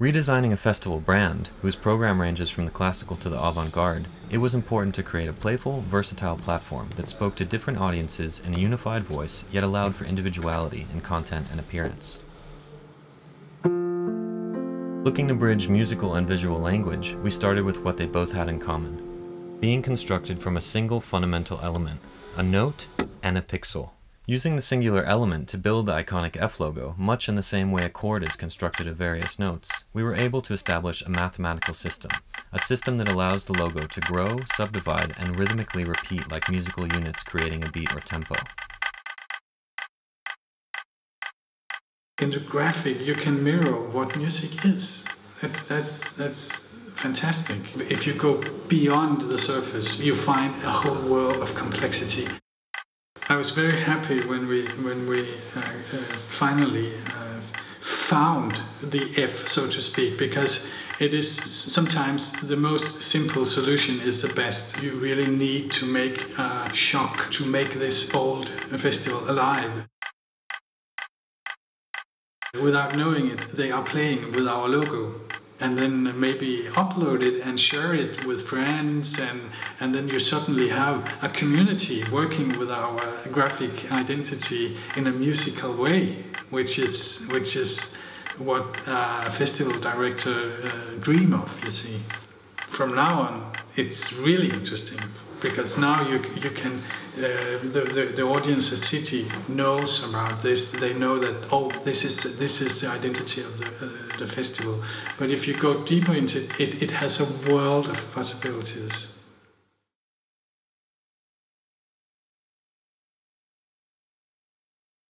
Redesigning a festival brand, whose program ranges from the classical to the avant garde, it was important to create a playful, versatile platform that spoke to different audiences in a unified voice, yet allowed for individuality in content and appearance. Looking to bridge musical and visual language, we started with what they both had in common being constructed from a single fundamental element, a note and a pixel. Using the singular element to build the iconic F logo, much in the same way a chord is constructed of various notes, we were able to establish a mathematical system, a system that allows the logo to grow, subdivide, and rhythmically repeat like musical units creating a beat or tempo. In the graphic, you can mirror what music is. That's, that's, that's fantastic. If you go beyond the surface, you find a whole world of complexity. I was very happy when we when we uh, uh, finally uh, found the F, so to speak, because it is sometimes the most simple solution is the best. You really need to make a shock to make this old festival alive. Without knowing it, they are playing with our logo and then maybe upload it and share it with friends and and then you suddenly have a community working with our graphic identity in a musical way which is which is what a festival director uh, dream of you see. From now on it's really interesting because now you, you can uh, the, the, the audience the city knows about this they know that oh this is this is the identity of the, uh, the festival. But if you go deeper into it, it it has a world of possibilities